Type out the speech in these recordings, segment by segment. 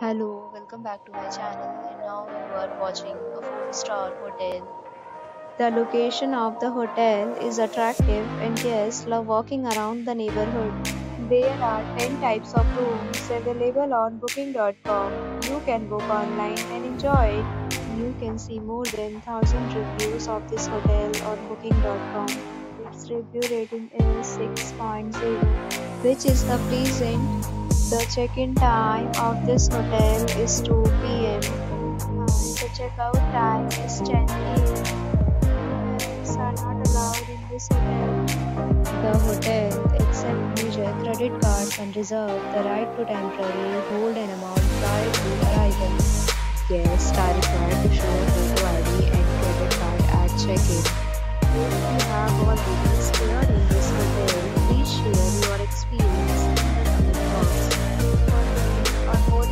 Hello, welcome back to my channel and now you are watching a 4-star hotel. The location of the hotel is attractive and guests love walking around the neighborhood. There are 10 types of rooms available on booking.com. You can book online and enjoy it. You can see more than 1000 reviews of this hotel on booking.com. Its review rating is 6.0, which is the pleasant. The check-in time of this hotel is 2 p.m. and uh, the checkout time is 10 p.m. Pets are not allowed in this hotel. The hotel accepts major credit cards and reserves the right to temporarily hold an amount prior to arrival. Guests are required to show photo ID and credit card at check-in.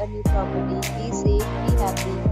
a new property. Be safe, be happy.